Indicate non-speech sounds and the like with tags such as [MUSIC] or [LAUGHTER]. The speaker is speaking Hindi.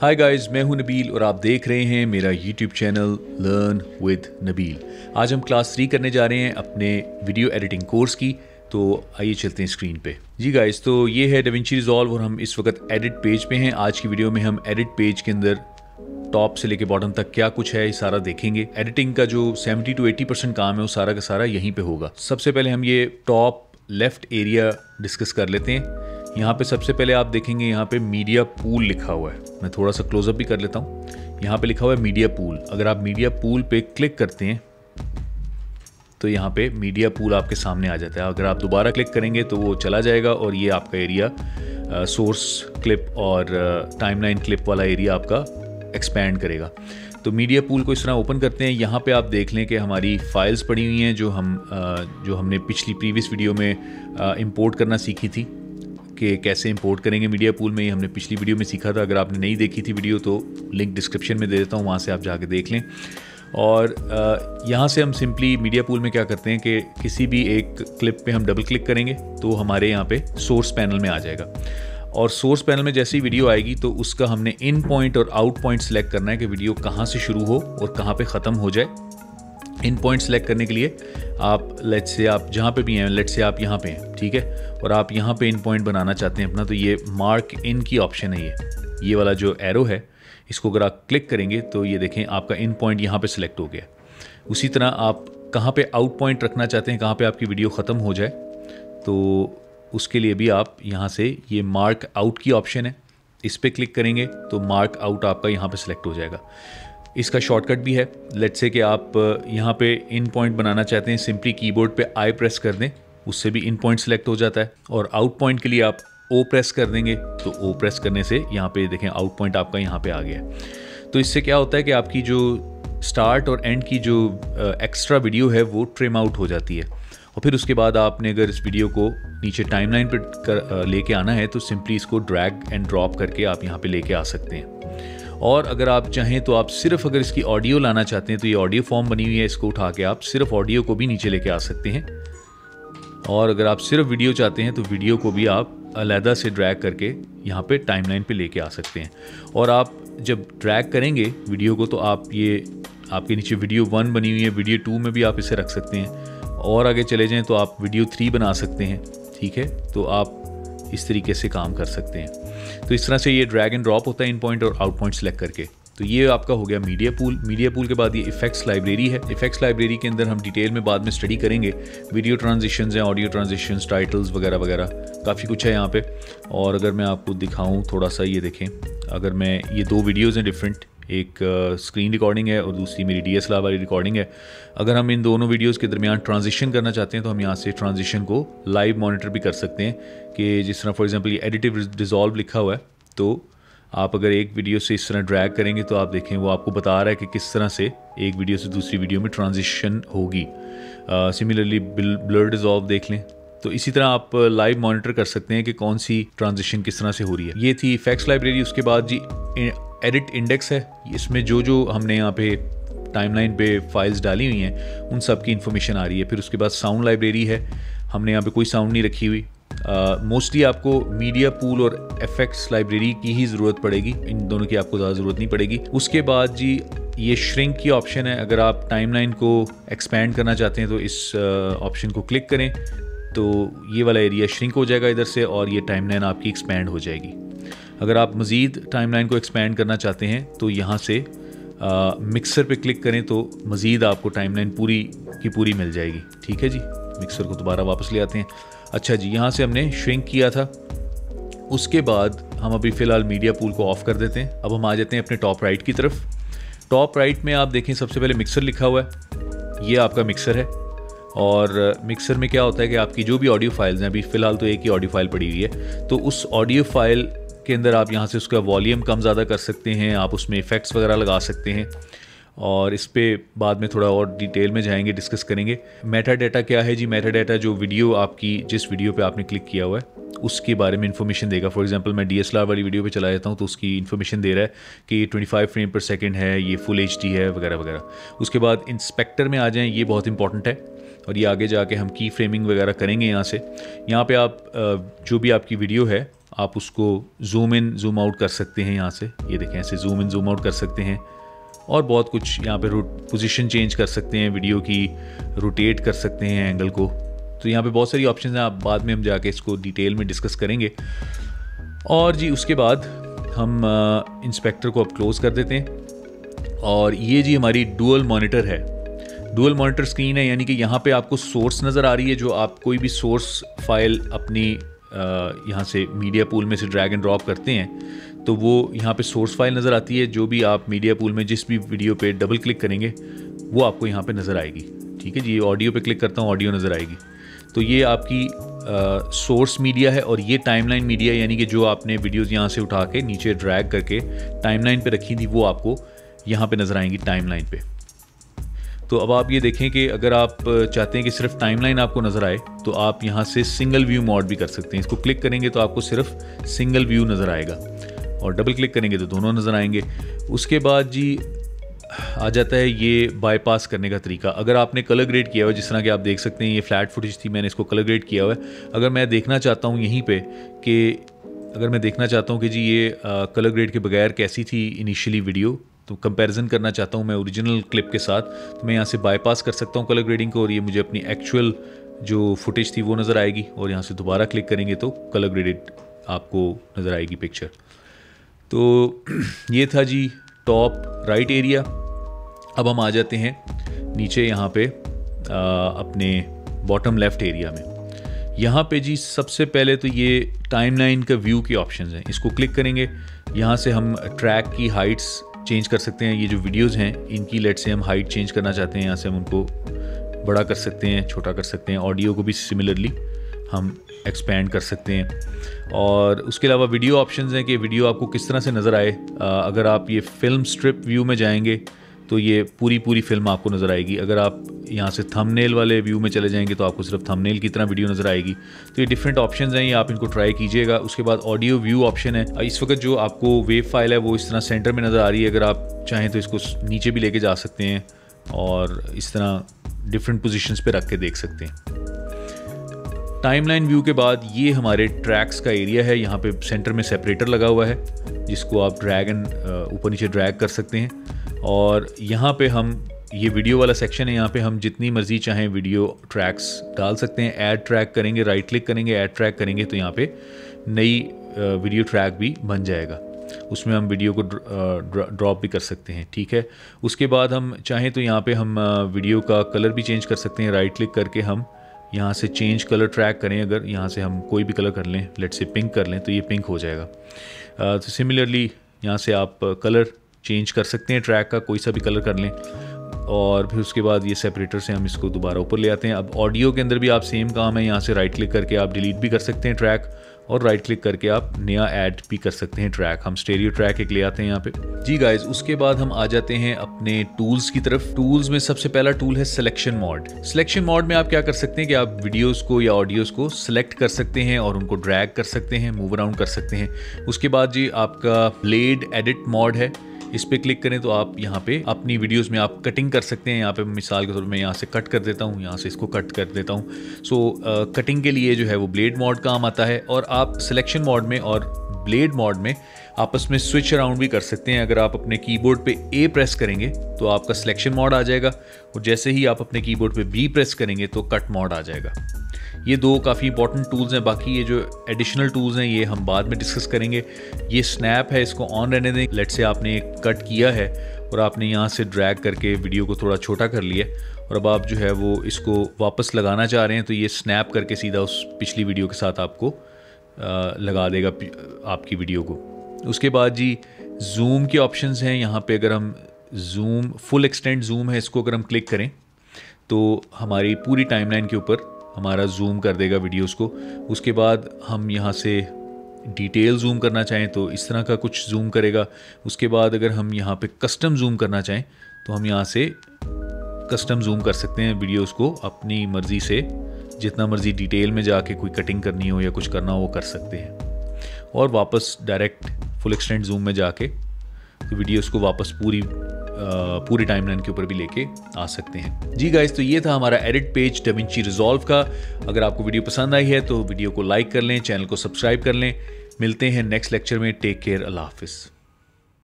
हाय गाइस मैं हूँ नबील और आप देख रहे हैं मेरा YouTube channel learn with Nabeel. आज हम क्लास थ्री करने जा रहे हैं अपने वीडियो एडिटिंग कोर्स की तो आइए चलते हैं स्क्रीन पे। जी गाइस तो ये है डेविंची रिजॉल्व और हम इस वक्त एडिट पेज पे हैं। आज की वीडियो में हम एडिट पेज के अंदर टॉप से लेके बॉटम तक क्या कुछ है, ये सारा देखेंगे। एडिटिंग का जो 70 टू 80 परसेंट काम है, वो सारा का सारा यहीं पे होगा। सबसे पहले हम ये टॉप लेफ़्ट एरिया डिस्कस कर लेते हैं। यहाँ पे सबसे पहले आप देखेंगे यहाँ पे मीडिया पूल लिखा हुआ है। मैं थोड़ा सा क्लोजअप भी कर लेता हूँ। यहाँ पे लिखा हुआ है मीडिया पूल अगर आप मीडिया पूल पे क्लिक करते हैं तो यहाँ पे मीडिया पूल आपके सामने आ जाता है। अगर आप दोबारा क्लिक करेंगे तो वो चला जाएगा और ये आपका एरिया सोर्स क्लिप और टाइमलाइन क्लिप वाला एरिया आपका एक्सपैंड करेगा। तो मीडिया पूल को इस तरह ओपन करते हैं। यहाँ पे आप देख लें कि हमारी फाइल्स पड़ी हुई हैं, जो हम जो हमने पिछली प्रीवियस वीडियो में इंपोर्ट करना सीखी थी। कि कैसे इंपोर्ट करेंगे मीडिया पूल में, ये हमने पिछली वीडियो में सीखा था। अगर आपने नहीं देखी थी वीडियो तो लिंक डिस्क्रिप्शन में दे देता हूँ, वहाँ से आप जाके देख लें। और यहाँ से हम सिंपली मीडिया पूल में क्या करते हैं कि किसी भी एक क्लिप पे हम डबल क्लिक करेंगे तो हमारे यहाँ पे सोर्स पैनल में आ जाएगा। और सोर्स पैनल में जैसी वीडियो आएगी तो उसका हमने इन पॉइंट और आउट पॉइंट सेलेक्ट करना है कि वीडियो कहाँ से शुरू हो और कहाँ पे ख़त्म हो जाए। इन पॉइंट सेलेक्ट करने के लिए आप लेट से आप जहाँ पे भी हैं लेट से आप यहाँ पे हैं, ठीक है? और आप यहाँ पे इन पॉइंट बनाना चाहते हैं अपना तो ये मार्क इन की ऑप्शन है ये। ये वाला जो एरो है, इसको अगर आप क्लिक करेंगे तो ये देखें आपका इन पॉइंट यहाँ पे सिलेक्ट हो गया। उसी तरह आप कहाँ पे आउट पॉइंट रखना चाहते हैं, कहाँ पे आपकी वीडियो ख़त्म हो जाए तो उसके लिए भी आप यहाँ से ये मार्क आउट की ऑप्शन है। इस पर क्लिक करेंगे तो मार्क आउट आपका यहाँ पे सिलेक्ट हो जाएगा। इसका शॉर्टकट भी है। लेट्स से कि आप यहाँ पे इन पॉइंट बनाना चाहते हैं सिंपली कीबोर्ड पे आई प्रेस कर दें, उससे भी इन पॉइंट सेलेक्ट हो जाता है। और आउट पॉइंट के लिए आप ओ प्रेस कर देंगे तो ओ प्रेस करने से यहाँ पे देखें आउट पॉइंट आपका यहाँ पे आ गया है। तो इससे क्या होता है कि आपकी जो स्टार्ट और एंड की जो एक्स्ट्रा वीडियो है, वो ट्रिम आउट हो जाती है। और फिर उसके बाद आपने अगर इस वीडियो को नीचे टाइमलाइन पर लेके आना है तो सिंपली इसको ड्रैग एंड ड्रॉप करके आप यहाँ पे लेके आ सकते हैं। और अगर आप चाहें तो आप सिर्फ़ अगर इसकी ऑडियो लाना चाहते हैं तो ये ऑडियो फॉर्म बनी हुई है, इसको उठा के आप सिर्फ़ ऑडियो को भी नीचे लेके आ सकते हैं। और अगर आप सिर्फ़ वीडियो चाहते हैं तो वीडियो को भी आप अलहदा से ड्रैग करके यहाँ पे टाइमलाइन पे लेके आ सकते हैं। और आप जब ड्रैग करेंगे वीडियो को तो आप ये, आपके नीचे वीडियो वन बनी हुई है वीडियो टू में भी आप इसे रख सकते हैं। और आगे चले जाएँ तो आप वीडियो थ्री बना सकते हैं, ठीक है? तो आप इस तरीके से काम कर सकते हैं। तो इस तरह से ये ड्रैग एंड ड्रॉप होता है इन पॉइंट और आउट पॉइंट सेलेक्ट करके। तो ये आपका हो गया मीडिया पूल मीडिया पूल के बाद ये इफेक्ट्स लाइब्रेरी है। इफेक्ट्स लाइब्रेरी के अंदर हम डिटेल में बाद में स्टडी करेंगे। वीडियो ट्रांजिशन हैं ऑडियो ट्रांजिशन टाइटल्स वगैरह वगैरह। काफ़ी कुछ है यहाँ पे। और अगर मैं आपको दिखाऊँ थोड़ा सा ये देखें। अगर मैं, ये दो वीडियोज़ हैं डिफरेंट एक स्क्रीन रिकॉर्डिंग है और दूसरी मेरी डी एस वाली रिकॉर्डिंग है। अगर हम इन दोनों वीडियोज़ के दरमियान ट्रांजिशन करना चाहते हैं तो हम यहाँ से ट्रांजिशन को लाइव मॉनिटर भी कर सकते हैं कि जिस तरह फॉर एग्जांपल ये एडिटिव डिज़ोल्व लिखा हुआ है तो आप अगर एक वीडियो से इस तरह ड्रैग करेंगे तो आप देखें, वो आपको बता रहा है कि किस तरह से एक वीडियो से दूसरी वीडियो में ट्रांजिशन होगी। सिमिलरली ब्लर डिज़ोल्व देख लें। तो इसी तरह आप लाइव मॉनिटर कर सकते हैं कि कौन सी ट्रांजिशन किस तरह से हो रही है। ये थी फैक्स लाइब्रेरी उसके बाद जी एडिट इंडेक्स है। इसमें जो जो हमने यहाँ पे टाइमलाइन पे फाइल्स डाली हुई हैं उन सब की इन्फॉर्मेशन आ रही है। फिर उसके बाद साउंड लाइब्रेरी है। हमने यहाँ पे कोई साउंड नहीं रखी हुई। मोस्टली uh, आपको मीडिया पूल और एफेक्ट्स लाइब्रेरी की ही ज़रूरत पड़ेगी। इन दोनों की आपको ज़्यादा ज़रूरत नहीं पड़ेगी। उसके बाद जी ये श्रिंक की ऑप्शन है। अगर आप टाइमलाइन को एक्सपेंड करना चाहते हैं तो इस ऑप्शन uh, को क्लिक करें। तो ये वाला एरिया श्रिंक हो जाएगा इधर से और ये टाइमलाइन आपकी एक्सपेंड हो जाएगी। अगर आप मज़ीद टाइमलाइन को एक्सपेंड करना चाहते हैं तो यहाँ से मिक्सर पे क्लिक करें तो मज़ीद आपको टाइमलाइन पूरी की पूरी मिल जाएगी। ठीक है जी? मिक्सर को दोबारा वापस ले आते हैं। अच्छा जी, यहाँ से हमने श्रिंक किया था। उसके बाद हम अभी फ़िलहाल मीडिया पूल को ऑफ़ कर देते हैं। अब हम आ जाते हैं अपने टॉप राइट की तरफ़। टॉप राइट में आप देखें, सबसे पहले मिक्सर लिखा हुआ है। ये आपका मिक्सर है। और मिक्सर में क्या होता है कि आपकी जो भी ऑडियो फाइल्स हैं, अभी फ़िलहाल तो एक ही ऑडियो फ़ाइल पड़ी हुई है तो उस ऑडियो फ़ाइल के अंदर आप यहाँ से उसका वॉल्यूम कम ज़्यादा कर सकते हैं, आप उसमें इफ़ेक्ट्स वगैरह लगा सकते हैं और इस पर बाद में थोड़ा और डिटेल में जाएँगे डिस्कस करेंगे। मेटा डाटा क्या है जी? मेटा डाटा जो वीडियो आपकी, जिस वीडियो पे आपने क्लिक किया हुआ है, उसके बारे में इन्फॉर्मेशन देगा। फॉर एग्जांपल मैं डी वाली वीडियो पे चला जाता हूँ तो उसकी इन्फॉर्मेशन दे रहा है कि ये 25 फ्रेम पर सेकंड है, ये फुल एचडी है, वगैरह वगैरह। उसके बाद इंस्पेक्टर में आ जाएँ, ये बहुत इंपॉर्टेंट है। और ये आगे जाके हम की फ्रेमिंग वगैरह करेंगे यहाँ से। यहाँ पे आप जो भी आपकी वीडियो है, आप उसको जूम इन जूम आउट कर सकते हैं यहाँ से। ये देखें, ऐसे जूम इन जूम आउट कर सकते हैं। और बहुत कुछ यहाँ पे पोजीशन चेंज कर सकते हैं वीडियो की रोटेट कर सकते हैं एंगल को। तो यहाँ पे बहुत सारी ऑप्शन हैं, आप बाद में हम जाके इसको डिटेल में डिस्कस करेंगे। और जी, उसके बाद हम इंस्पेक्टर को अब क्लोज़ कर देते हैं। और ये जी हमारी डुअल मॉनिटर है। डुअल मॉनिटर स्क्रीन है, यानी कि यहाँ पे आपको सोर्स नज़र आ रही है, जो आप कोई भी सोर्स फ़ाइल अपनी यहाँ से मीडिया पूल में से ड्रैग एंड ड्रॉप करते हैं तो वो यहाँ पे सोर्स फ़ाइल नज़र आती है, जो भी आप मीडिया पूल में जिस भी वीडियो पे डबल क्लिक करेंगे, वो आपको यहाँ पे नज़र आएगी। ठीक है जी ऑडियो पे क्लिक करता हूँ ऑडियो नज़र आएगी। तो ये आपकी सोर्स मीडिया है, और ये टाइमलाइन मीडिया यानी कि जो आपने वीडियोज़ यहाँ से उठा के नीचे ड्रैग करके टाइमलाइन पे रखी थी, वो आपको यहाँ पे नज़र आएँगी टाइमलाइन पे। तो अब आप ये देखें कि अगर आप चाहते हैं कि सिर्फ़ टाइमलाइन आपको नज़र आए तो आप यहाँ से सिंगल व्यू मॉड भी कर सकते हैं। इसको क्लिक करेंगे तो आपको सिर्फ़ सिंगल व्यू नज़र आएगा। और डबल क्लिक करेंगे तो दोनों नज़र आएँगे। उसके बाद जी, आ जाता है ये बाईपास करने का तरीका। अगर आपने कलर ग्रेड किया हुआ जिस तरह कि आप देख सकते हैं, ये फ्लैट फुटेज थी, मैंने इसको कलर ग्रेड किया हुआ है। अगर मैं देखना चाहता हूँ यहीं पे कि, अगर मैं देखना चाहता हूँ कि जी ये कलर ग्रेड के बगैर कैसी थी इनिशियली वीडियो तो कंपैरिजन करना चाहता हूँ मैं ओरिजिनल क्लिप के साथ तो मैं यहाँ से बाईपास कर सकता हूँ कलर ग्रेडिंग को और ये मुझे अपनी एक्चुअल जो फुटेज थी वो नज़र आएगी और यहाँ से दोबारा क्लिक करेंगे तो कलर ग्रेडेड आपको नज़र आएगी पिक्चर तो [CLEARS THROAT] ये था जी टॉप राइट एरिया अब हम आ जाते हैं नीचे यहाँ पे आ, अपने बॉटम लेफ़्ट एरिया में. यहाँ पे जी सबसे पहले तो ये टाइमलाइन का व्यू के ऑप्शंस हैं। इसको क्लिक करेंगे। यहाँ से हम ट्रैक की हाइट्स चेंज कर सकते हैं। ये जो वीडियोज़ हैं, इनकी लेट से हम हाइट चेंज करना चाहते हैं। यहाँ से हम उनको बड़ा कर सकते हैं, छोटा कर सकते हैं। ऑडियो को भी सिमिलरली हम एक्सपेंड कर सकते हैं। और उसके अलावा वीडियो ऑप्शंस हैं कि वीडियो आपको किस तरह से नज़र आए। अगर आप ये फ़िल्म स्ट्रिप व्यू में जाएँगे तो ये पूरी पूरी फ़िल्म आपको नज़र आएगी। अगर आप यहाँ से थंबनेल वाले व्यू में चले जाएँगे तो आपको सिर्फ़ थंबनेल की तरह वीडियो नज़र आएगी। तो ये डिफरेंट ऑप्शन हैं, ये आप इनको ट्राई कीजिएगा। उसके बाद ऑडियो व्यू ऑप्शन है। इस वक्त जो आपको वेव फ़ाइल है, वो इस तरह सेंटर में नज़र आ रही है। अगर आप चाहें तो इसको नीचे भी लेके जा सकते हैं और इस तरह डिफरेंट पोजिशन पर रख के देख सकते हैं। टाइमलाइन व्यू के बाद ये हमारे ट्रैक्स का एरिया है। यहाँ पे सेंटर में सेपरेटर लगा हुआ है, जिसको आप ड्रैग एंड ऊपर नीचे ड्रैग कर सकते हैं। और यहाँ पे हम, ये वीडियो वाला सेक्शन है, यहाँ पे हम जितनी मर्ज़ी चाहें वीडियो ट्रैक्स डाल सकते हैं। ऐड ट्रैक करेंगे राइट क्लिक करेंगे ऐड ट्रैक करेंगे तो यहाँ पे नई वीडियो ट्रैक भी बन जाएगा। उसमें हम वीडियो को ड्रॉप भी कर सकते हैं, ठीक है? उसके बाद हम चाहें तो यहाँ पे हम वीडियो का कलर भी चेंज कर सकते हैं। राइट क्लिक करके हम यहाँ से चेंज कलर ट्रैक करें अगर, यहाँ से हम कोई भी कलर कर लें लेट से पिंक कर लें तो ये पिंक हो जाएगा। तो सिमिलरली यहाँ से आप कलर चेंज कर सकते हैं ट्रैक का, कोई सा भी कलर कर लें। और फिर उसके बाद ये सेपरेटर से हम इसको दोबारा ऊपर ले आते हैं। अब ऑडियो के अंदर भी आप सेम काम है, यहाँ से राइट क्लिक करके आप डिलीट भी कर सकते हैं ट्रैक और राइट क्लिक करके आप नया ऐड भी कर सकते हैं ट्रैक हम स्टेरियो ट्रैक एक ले आते हैं यहाँ पे। जी गाइज़ उसके बाद हम आ जाते हैं अपने टूल्स की तरफ़। टूल्स में सबसे पहला टूल है सिलेक्शन मॉड सिलेक्शन मॉड में आप क्या कर सकते हैं कि आप वीडियोस को या ऑडियोज को सिलेक्ट कर सकते हैं और उनको ड्रैग कर सकते हैं मूव अराउंड कर सकते हैं। उसके बाद जी आपका ब्लेड एडिट मॉड है। इस पर क्लिक करें तो आप यहाँ पे अपनी वीडियोस में आप कटिंग कर सकते हैं। यहाँ पे मिसाल के तौर पर मैं यहाँ से कट कर देता हूँ, यहाँ से इसको कट कर देता हूँ। सो कटिंग के लिए जो है वो ब्लेड मॉड काम आता है और आप सिलेक्शन मॉड में और ब्लेड मॉड में आपस में स्विच अराउंड भी कर सकते हैं। अगर आप अपने कीबोर्ड पे ए प्रेस करेंगे तो आपका सिलेक्शन मॉड आ जाएगा और जैसे ही आप अपने कीबोर्ड पे बी प्रेस करेंगे तो कट मॉड आ जाएगा। ये दो काफ़ी इंपॉर्टेंट टूल्स हैं, बाकी ये जो एडिशनल टूल्स हैं, ये हम बाद में डिस्कस करेंगे। ये स्नैप है, इसको ऑन रहने दें। लेट से आपने कट किया है और आपने यहाँ से ड्रैग करके वीडियो को थोड़ा छोटा कर लिया और अब आप जो है वो इसको वापस लगाना चाह रहे हैं तो ये स्नैप करके सीधा उस पिछली वीडियो के साथ आपको लगा देगा आपकी वीडियो को। उसके बाद जी जूम के ऑप्शंस हैं। यहाँ पे अगर हम जूम फुल एक्सटेंड जूम है, इसको अगर हम क्लिक करें तो हमारी पूरी टाइमलाइन के ऊपर हमारा जूम कर देगा वीडियोस को। उसके बाद हम यहाँ से डिटेल जूम करना चाहें तो इस तरह का कुछ जूम करेगा। उसके बाद अगर हम यहाँ पे कस्टम जूम करना चाहें तो हम यहाँ से कस्टम जूम कर सकते हैं वीडियोस को अपनी मर्ज़ी से। जितना मर्ज़ी डिटेल में जाके कोई कटिंग करनी हो या कुछ करना हो वो कर सकते हैं। और वापस डायरेक्ट फुल एक्सटेंड जूम में जाके तो वीडियोस को वापस पूरी पूरी टाइमलाइन के ऊपर भी लेके आ सकते हैं। जी गाइज़ तो ये था हमारा एडिट पेज डविंची रिजॉल्व का। अगर आपको वीडियो पसंद आई है तो वीडियो को लाइक कर लें चैनल को सब्सक्राइब कर लें। मिलते हैं नेक्स्ट लेक्चर में। टेक केयर अल्लाह हाफिज़